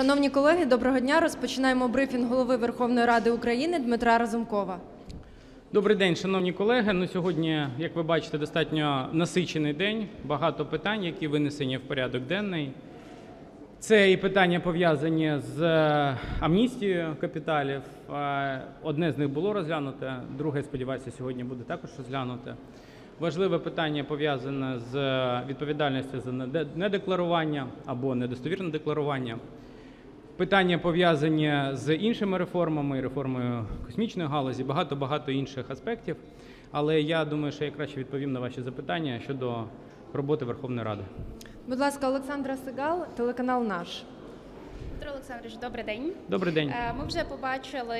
Шановні колеги, доброго дня. Розпочинаємо брифінг голови Верховної Ради України Дмитра Разумкова. Добрий день, шановні колеги. Ну, сьогодні, як ви бачите, достатньо насичений день, багато питань, які винесені в порядок денний. Це і питання пов'язані з е, амністією капіталів. Е, Одне з них було розглянуте, друге, сподіваюся, сьогодні буде також розглянуте. Важливе питання пов'язане з відповідальністю за недекларування або недостовірне декларування. Питання пов'язані з іншими реформами, реформою космічної галузі, багато-багато інших аспектів. Але я думаю, що я краще відповім на ваші запитання щодо роботи Верховної Ради. Будь ласка, Олександра Сигал, телеканал Наш. Олександрович, добрий день. Добрий день. Е, Ми вже побачили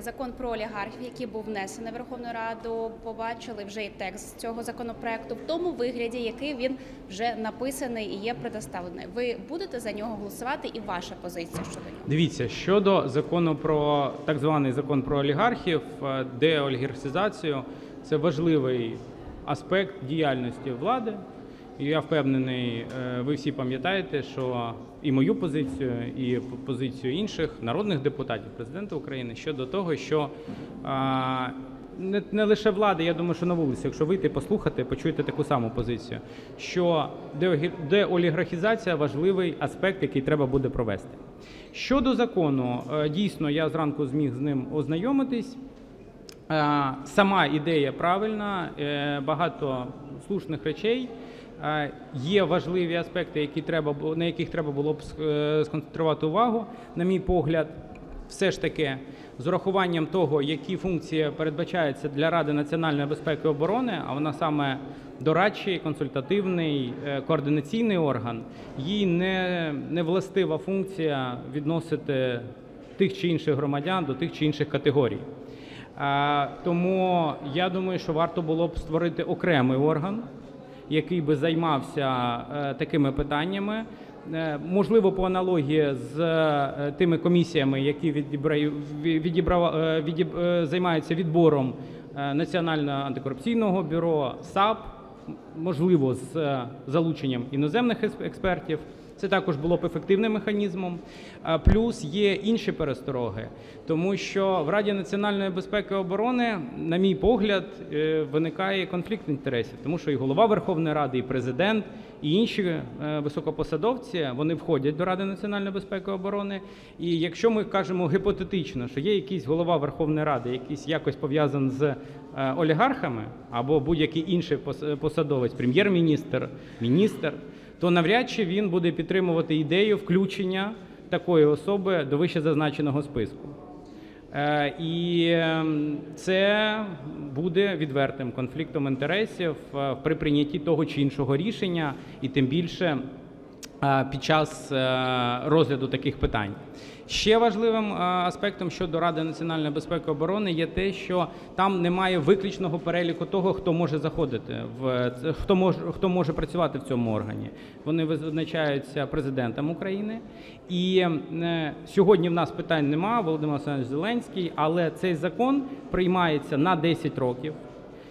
закон про олігархів, який був внесений в Верховну Раду. Побачили вже і текст цього законопроекту в тому вигляді, який він вже написаний і є предоставлений. Ви будете за нього голосувати, і ваша позиція щодо нього? Дивіться, щодо закону про так званий закон про олігархів, е, деолігархізацію, це важливий аспект діяльності влади. Я впевнений, е, ви всі пам'ятаєте, що і мою позицію, і позицію інших народних депутатів, президента України щодо того, що не, лише влади, я думаю, що на вулиці, якщо вийти послухати, почуєте таку саму позицію, що деолігархізація важливий аспект, який треба буде провести. Щодо закону, е, дійсно, я зранку зміг з ним ознайомитись. Е, Сама ідея правильна, багато слушних речей. Є важливі аспекти, які треба, на яких треба було б е, сконцентрувати увагу. На мій погляд, все ж таки, з урахуванням того, які функції передбачаються для Ради національної безпеки і оборони, а вона саме дорадчий, консультативний, е, координаційний орган, їй не, не властива функція відносити тих чи інших громадян до тих чи інших категорій. Тому я думаю, що варто було б створити окремий орган, який би займався е, такими питаннями. Е, Можливо, по аналогії з е, тими комісіями, які відібра- ві- відібрава- відіб- е, займаються відбором Національного антикорупційного бюро, САП, можливо, з залученням іноземних експертів. Це також було б ефективним механізмом. Плюс є інші перестороги, тому що в Раді національної безпеки і оборони, на мій погляд, е, виникає конфлікт інтересів, тому що і голова Верховної Ради, і президент, і інші е, високопосадовці вони входять до Ради національної безпеки і оборони. І якщо ми кажемо гіпотетично, що є якийсь голова Верховної Ради, якийсь якось пов'язаний з е, олігархами або будь-який інший пос- посадовець, прем'єр-міністр, міністр то навряд чи він буде підтримувати ідею включення такої особи до вищезазначеного списку. Е, І ем, це буде відвертим конфліктом інтересів е, при прийнятті того чи іншого рішення, і тим більше е, під час розгляду таких питань. Ще важливим е, аспектом щодо Ради національної безпеки і оборони є те, що там немає виключного переліку того, хто може заходити в хто може хто може працювати в цьому органі. Вони визначаються президентом України. І е, сьогодні в нас питань немає. Володимир Олександрович Зеленський, але цей закон приймається на 10 років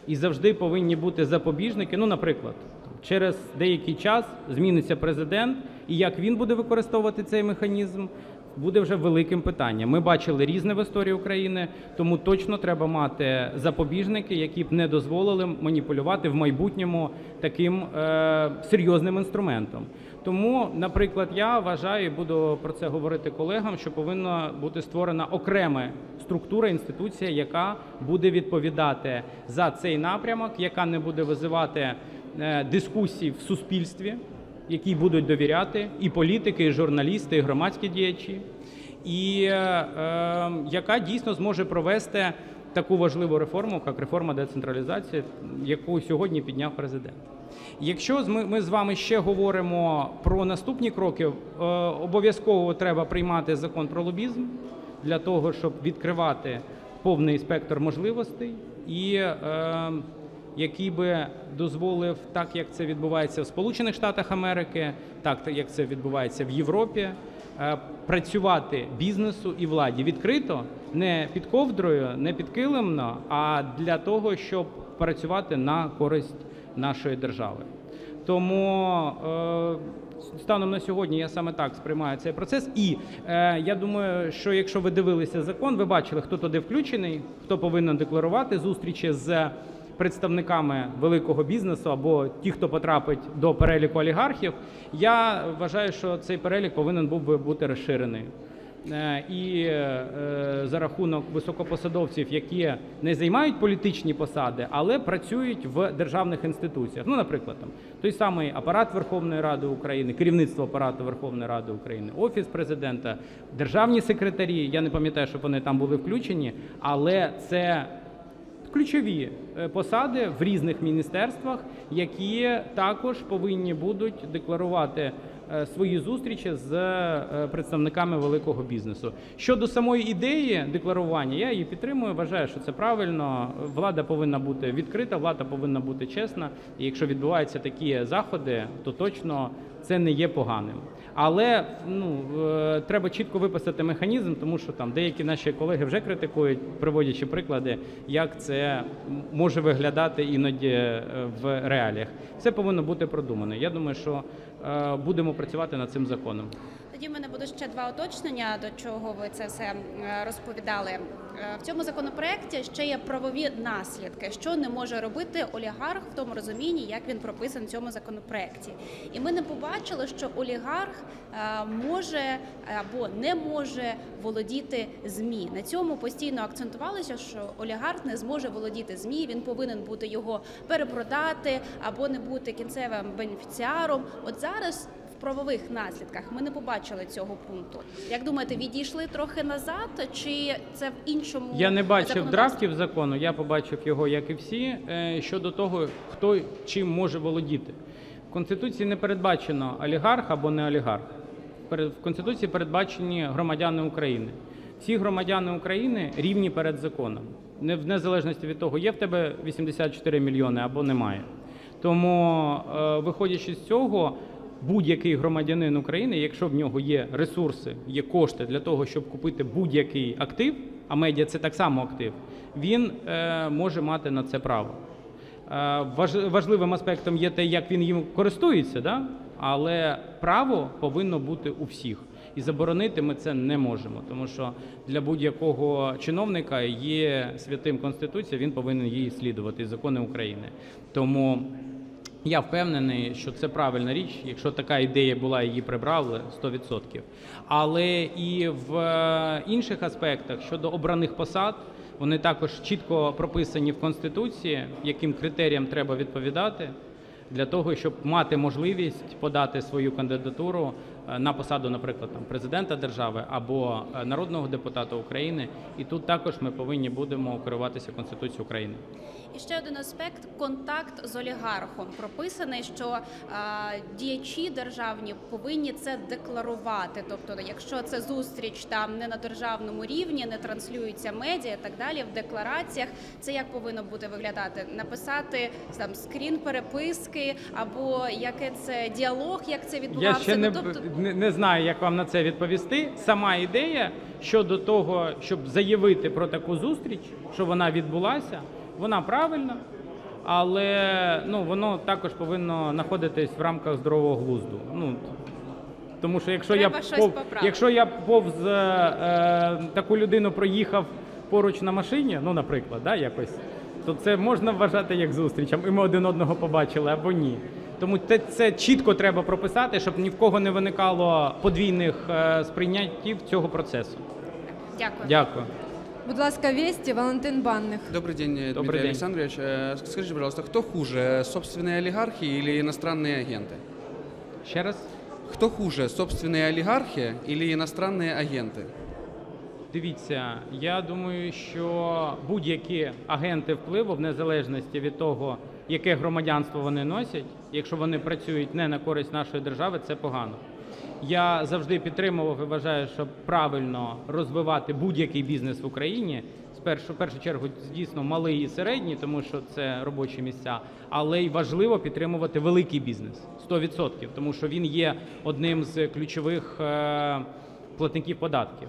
і завжди повинні бути запобіжники. Ну, наприклад, через деякий час зміниться президент, і як він буде використовувати цей механізм, буде вже великим питанням. Ми бачили різне в історії України, тому точно треба мати запобіжники, які б не дозволили маніпулювати в майбутньому таким е, серйозним інструментом. Тому, наприклад, я вважаю буду про це говорити колегам, що повинна бути створена окрема структура, інституція, яка буде відповідати за цей напрямок, яка не буде визивати е, дискусій в суспільстві, якій будуть довіряти і політики, і журналісти, і громадські діячі, і е, е, яка дійсно зможе провести таку важливу реформу, як реформа децентралізації, яку сьогодні підняв президент. Якщо ми, з вами ще говоримо про наступні кроки, е, обов'язково треба приймати закон про лобізм для того, щоб відкривати повний спектр можливостей, і е, який би дозволив, так як це відбувається в Сполучених Штатах Америки, так як це відбувається в Європі, е, працювати бізнесу і владі відкрито, не під ковдрою, не під килимно, а для того, щоб працювати на користь нашої держави. Тому е, станом на сьогодні я саме так сприймаю цей процес. І е, я думаю, що якщо ви дивилися закон, ви бачили, хто туди включений, хто повинен декларувати зустрічі з представниками великого бізнесу або ті, хто потрапить до переліку олігархів. Я вважаю, що цей перелік повинен був би бути розширений. Е, І е, за рахунок високопосадовців, які не займають політичні посади, але працюють в державних інституціях. Ну, наприклад, там той самий апарат Верховної Ради України, керівництво апарату Верховної Ради України, офіс президента, державні секретарі. Я не пам'ятаю, щоб вони там були включені, але це ключові е, посади в різних міністерствах, які також повинні будуть декларувати е, свої зустрічі з е, представниками великого бізнесу. Щодо самої ідеї декларування, я її підтримую. Вважаю, що це правильно. Влада повинна бути відкрита, влада повинна бути чесна. І якщо відбуваються такі заходи, то точно це не є поганим. Але ну е, треба чітко виписати механізм, тому що там деякі наші колеги вже критикують, приводячи приклади, як це може виглядати іноді е, в реаліях. Все повинно бути продумано. Я думаю, що е, будемо працювати над цим законом. Тоді в мене буде ще два уточнення, до чого ви це все розповідали. Е, В цьому законопроекті ще є правові наслідки, що не може робити олігарх в тому розумінні, як він прописаний в цьому законопроекті. І ми не побачили, що олігарх е, може або не може володіти змі. На цьому постійно акцентувалося, що олігарх не зможе володіти змі. Він повинен бути його перепродати або не бути кінцевим бенефіціаром. От зараз правових наслідках ми не побачили цього пункту. Як думаєте, відійшли трохи назад, чи це в іншому Я не бачив драфтів закону, я побачив його, як і всі, е, щодо того, хто чим може володіти. В Конституції не передбачено олігарх або не олігарх. В Конституції передбачені громадяни України. Всі громадяни України рівні перед законом, не в незалежності від того, є в тебе 84 мільйони або немає. Тому, е, виходячи з цього, будь-який громадянин України, якщо в нього є ресурси, є кошти для того, щоб купити будь-який актив, а медіа це так само актив, він е, може мати на це право. Е, важ- Важливим аспектом є те, як він їм користується, да? але право повинно бути у всіх. І заборонити ми це не можемо, тому що для будь-якого чиновника є святим Конституція, він повинен її слідувати, закони України. Тому я впевнений, що це правильна річ. Якщо така ідея була, її прибрали 100%. Але і в е, інших аспектах щодо обраних посад, вони також чітко прописані в Конституції, яким критеріям треба відповідати для того, щоб мати можливість подати свою кандидатуру е, на посаду, наприклад, там президента держави або е, народного депутата України. І тут також ми повинні будемо керуватися Конституцією України. І ще один аспект контакт з олігархом прописаний, що діячі державні повинні це декларувати. Тобто, якщо це зустріч там не на державному рівні, не транслюються медіа і так далі. В деклараціях це як повинно бути виглядати? Написати там скрін переписки або яке це діалог, як це Я відбувався. ще не, ну, тобто, не, не знаю, як вам на це відповісти. Сама ідея щодо того, щоб заявити про таку зустріч, що вона відбулася, вона правильна, але ну, воно також повинно знаходитись в рамках здорового глузду. Ну, тому що якщо Треба я пов, якщо я повз е, е, таку людину проїхав поруч на машині, ну, наприклад, да, якось, то це можна вважати як зустріч, а ми один одного побачили або ні. Тому це, це чітко треба прописати, щоб ні в кого не виникало подвійних е, сприйняттів цього процесу. дякую. Дякую. Будь ласка, Вєсті, Валентин Банних. Добрый день, э, Добрый Дмитрий день. Александрович. Э, Скажите, пожалуйста, кто хуже, собственные олигархи или иностранные агенты? Ще раз. Кто хуже, собственные олигархи или иностранные агенты? Дивіться, я думаю, що будь-які агенти впливу, в незалежності від того, яке громадянство вони носять, якщо вони працюють не на користь нашої держави, це погано. Я завжди підтримував і вважаю, що правильно розвивати будь-який бізнес в Україні. Спершу, в першу чергу, дійсно малий і середній, тому що це робочі місця, але й важливо підтримувати великий бізнес 100%, тому що він є одним з ключових е, платників податків.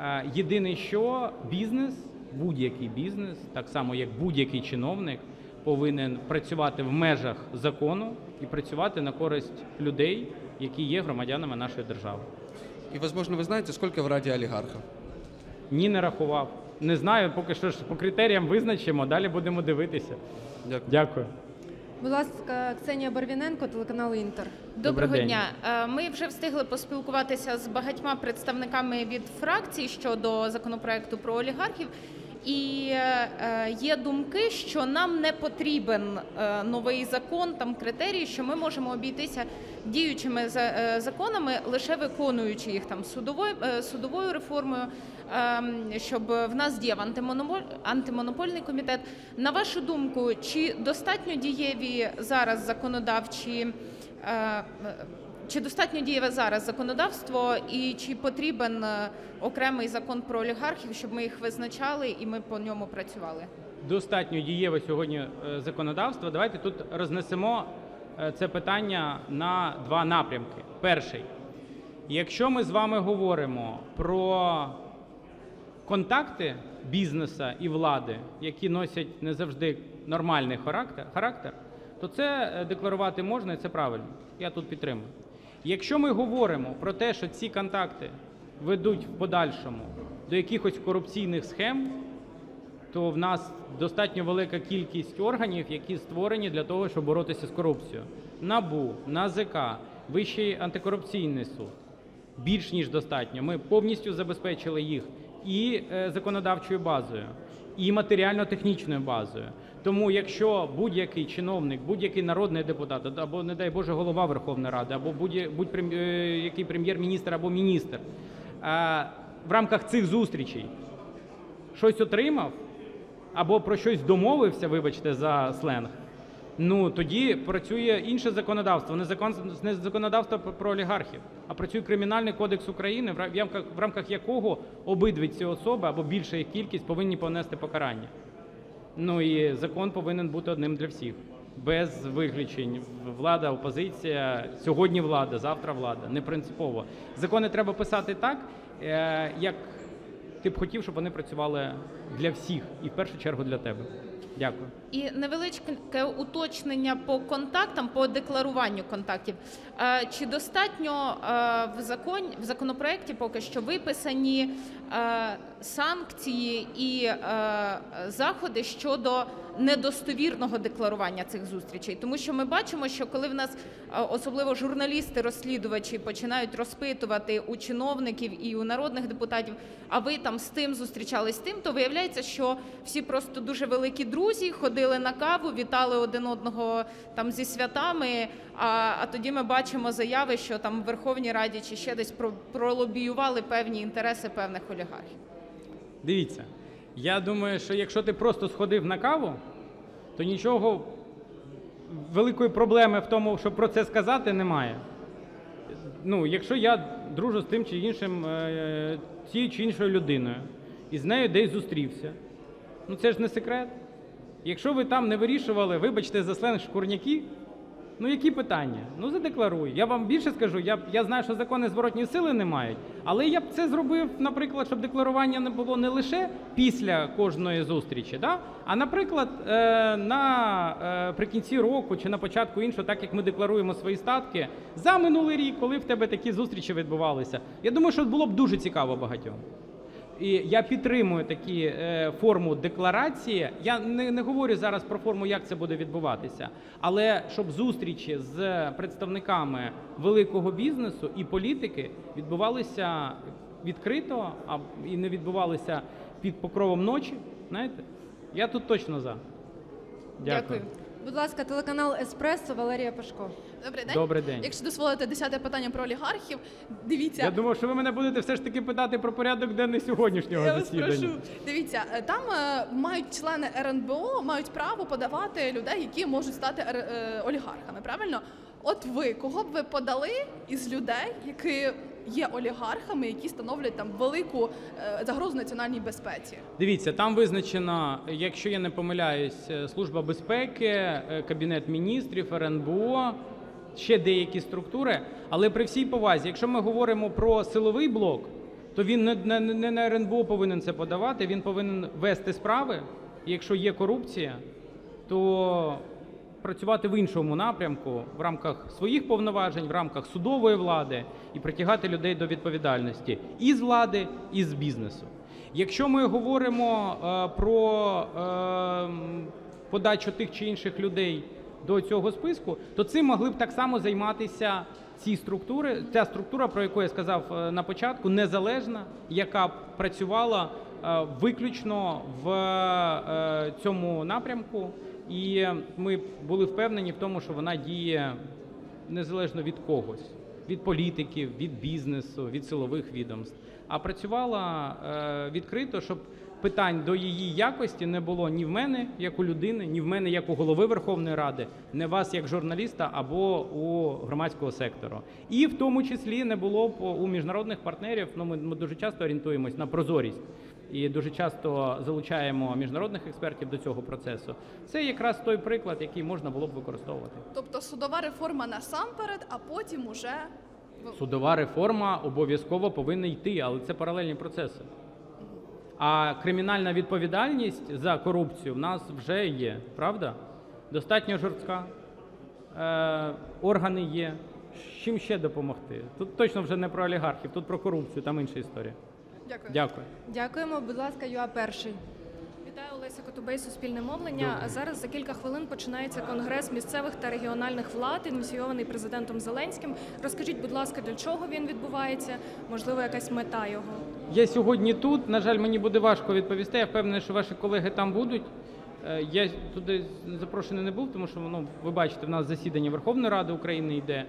Е, Єдине, що бізнес, будь-який бізнес, так само як будь-який чиновник, повинен працювати в межах закону і працювати на користь людей, які є громадянами нашої держави. И, возможно, вы знаете, сколько в Раде олигархов? Ні, не рахував. Не знаю, поки що ж по критеріям визначимо, далі будемо дивитися. Дякую. Дякую. Будь ласка, Ксенія Барвіненко, телеканал Інтер. Доброго Добрий день. дня. Е, Ми вже встигли поспілкуватися з багатьма представниками від фракцій щодо законопроекту про олігархів. І е, е, є думки, що нам не потрібен е, новий закон, там критерії, що ми можемо обійтися діючими за- законами, лише виконуючи їх там судовою судовою реформою, ем, щоб в нас діяв антимонополь- антимонопольний комітет. На вашу думку, чи достатньо дієві зараз законодавчі? Чи достатньо дієве зараз законодавство, і чи потрібен е, окремий закон про олігархів, щоб ми їх визначали і ми по ньому працювали? Достатньо дієве сьогодні е, законодавство. Давайте тут рознесемо е, це питання на два напрямки. Перший, якщо ми з вами говоримо про контакти бізнесу і влади, які носять не завжди нормальний характер, то це декларувати можна і це правильно. Я тут підтримую. Якщо ми говоримо про те, що ці контакти ведуть в подальшому до якихось корупційних схем, то в нас достатньо велика кількість органів, які створені для того, щоб боротися з корупцією. НАБУ, НАЗК, Вищий антикорупційний суд. Більш ніж достатньо. Ми повністю забезпечили їх і е, законодавчою базою, і матеріально-технічною базою. Тому, якщо будь-який чиновник, будь-який народний депутат, або, не дай Боже, голова Верховної Ради, або будь- будь-який прем'єр-міністр або міністр, е, в рамках цих зустрічей щось отримав або про щось домовився, вибачте за сленг, ну тоді працює інше законодавство, не закон не законодавство про олігархів, а працює Кримінальний кодекс України, в рамках, в рамках якого обидві ці особи або більша їх кількість повинні понести покарання. Ну і закон повинен бути одним для всіх. Без виключень. Влада, опозиція, сьогодні влада, завтра влада. Не принципово. Закони треба писати так, е, як ти б хотів, щоб вони працювали для всіх і в першу чергу для тебе. Дякую. І невеличке уточнення по контактам, по декларуванню контактів. Е, Чи достатньо е, в закон в законопроекті поки що виписані е, санкції і заходи щодо недостовірного декларування цих зустрічей? Тому що ми бачимо, що коли в нас особливо журналісти-розслідувачі починають розпитувати у чиновників і у народних депутатів, а ви там з тим зустрічались з тим, то виявляється, що всі просто дуже великі друзі ходили на каву, вітали один одного там зі святами. А, а тоді ми бачимо заяви, що там в Верховній Раді чи ще десь про, пролобіювали певні інтереси певних олігархів. Дивіться, я думаю, що якщо ти просто сходив на каву, то нічого великої проблеми в тому, щоб про це сказати, немає. Ну, якщо я дружу з тим чи іншим, е, цією чи іншою людиною, і з нею десь зустрівся, ну це ж не секрет. Якщо ви там не вирішували, вибачте за сленг шкурняки, ну які питання? Ну задекларуй. Я вам більше скажу, я, я знаю, що закони зворотньої сили не мають, але я б це зробив, наприклад, щоб декларування не було не лише після кожної зустрічі, да? а наприклад, е, на, е, прикінці року чи на початку іншого, так як ми декларуємо свої статки, за минулий рік, коли в тебе такі зустрічі відбувалися. Я думаю, що було б дуже цікаво багатьом. І я підтримую такі е, форму декларації. Я не, не говорю зараз про форму, як це буде відбуватися, але щоб зустрічі з представниками великого бізнесу і політики відбувалися відкрито, а і не відбувалися під покровом ночі. Знаєте, я тут точно за. Дякую. Будь ласка, телеканал Еспресо, Валерія Пашко. Добрий день. Добрий день. Якщо дозволите десяте питання про олігархів, дивіться. Я думав, що ви мене будете все ж таки питати про порядок денний сьогоднішнього Я вас прошу. Дивіться, е, там е, мають члени РНБО мають право подавати людей, які можуть стати ер- е, олігархами. Правильно? От ви кого б ви подали із людей, які є олігархами, які становлять там велику е, загрозу національній безпеці? Дивіться, там визначена, якщо я не помиляюсь, е, Служба безпеки, е, Кабінет міністрів, РНБО, ще деякі структури. Але при всій повазі, якщо ми говоримо про силовий блок, то він не, не, не на РНБО повинен це подавати, він повинен вести справи. Якщо є корупція, то працювати в іншому напрямку в рамках своїх повноважень, в рамках судової влади і притягати людей до відповідальності і з влади, і з бізнесу. Якщо ми говоримо е, про е, подачу тих чи інших людей до цього списку, то цим могли б так само займатися ці структури, ця структура, про яку я сказав е, на початку, незалежна, яка б працювала е, виключно в е, цьому напрямку, і ми були впевнені в тому, що вона діє незалежно від когось, від політиків, від бізнесу, від силових відомств, а працювала е, відкрито, щоб питань до її якості не було ні в мене як у людини, ні в мене як у голови Верховної Ради, не вас як журналіста або у громадського сектору. І в тому числі не було б у міжнародних партнерів. Ну ми, ми дуже часто орієнтуємось на прозорість. І дуже часто залучаємо міжнародних експертів до цього процесу. Це якраз той приклад, який можна було б використовувати. Тобто судова реформа насамперед, а потім уже Судова реформа обов'язково повинна йти, але це паралельні процеси. А кримінальна відповідальність за корупцію в нас вже є, правда? Достатньо жорстка. Е, органи є. Чим ще допомогти? Тут точно вже не про олігархів, тут про корупцію, там інша історія. Дякую. Дякую. Дякуємо, будь ласка, Юа перший. Вітаю Олеся Котубей, Суспільне мовлення. А зараз за кілька хвилин починається конгрес місцевих та регіональних влад, ініційований президентом Зеленським. Розкажіть, будь ласка, для чого він відбувається? Можливо, якась мета його? Я сьогодні тут. На жаль, мені буде важко відповісти. Я впевнений, що ваші колеги там будуть. Е, Я туди запрошений не був, тому що ну, ви бачите, в нас засідання Верховної Ради України йде.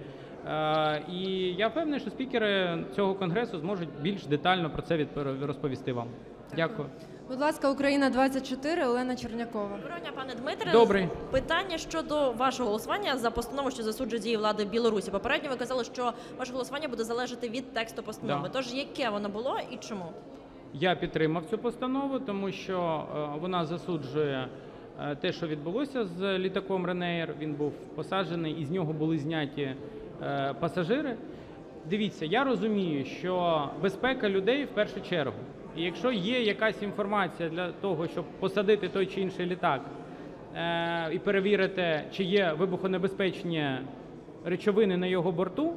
Е, І я впевнений, що спікери цього конгресу зможуть більш детально про це розповісти вам. Дякую. Будь ласка, Україна 24, Олена Чернякова. Доброго дня, пане Дмитре. Добрий. Питання щодо вашого голосування за постанову, що засуджує дії влади Білорусі. Попередньо ви казали, що ваше голосування буде залежати від тексту постанови. Да. Тож яке воно було і чому? Я підтримав цю постанову, тому що е, вона засуджує е, те, що відбулося з літаком Ренеєр. Він був посаджений, і з нього були зняті пасажири. Дивіться, я розумію, що безпека людей в першу чергу. І якщо є якась інформація для того, щоб посадити той чи інший літак е, і перевірити, чи є вибухонебезпечні речовини на його борту,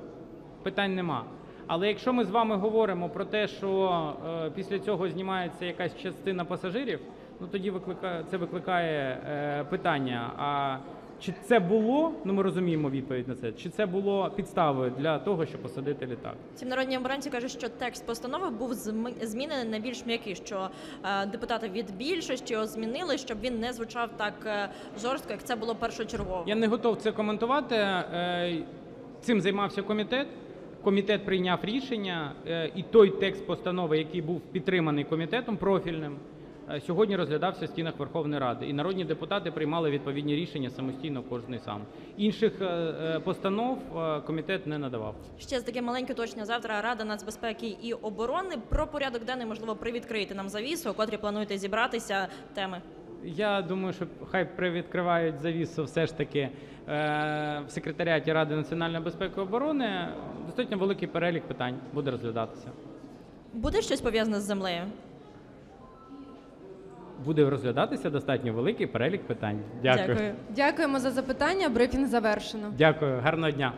питань нема. Але якщо ми з вами говоримо про те, що е, після цього знімається якась частина пасажирів, ну тоді викликає, це викликає е, питання. А чи це було, ну ми розуміємо відповідь на це, чи це було підставою для того, щоб посадити літак? Ці народні оборонці кажуть, що текст постанови був зм- змінений на більш м'який, що е, депутати від більшості його змінили, щоб він не звучав так е, жорстко, як це було першочергово. Я не готов це коментувати. Е, Цим займався комітет. Комітет прийняв рішення, і той текст постанови, який був підтриманий комітетом профільним, сьогодні розглядався в стінах Верховної Ради. І народні депутати приймали відповідні рішення самостійно, кожен сам. Інших е, е, постанов е, комітет не надавав. Ще з таке маленьке уточнення. Завтра Рада нацбезпеки і оборони про порядок денний, можливо, привідкриєте нам завісу, у котрі плануєте зібратися теми. Я думаю, що хай привідкривають завісу все ж таки е, в секретаріаті Ради національної безпеки і оборони. Достатньо великий перелік питань буде розглядатися. Буде щось пов'язане з землею? Буде розглядатися достатньо великий перелік питань. Дякую. Дякую. Дякуємо за запитання. Брифінг завершено. Дякую. Гарного дня.